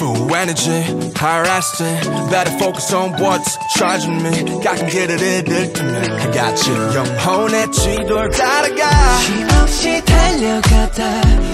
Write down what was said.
Full energy, harassing. Better focus on what's charging me. I can get 가끔길을 들뜨면 I got you. 영혼의 지도를 따라가. 힘없이 달려가다.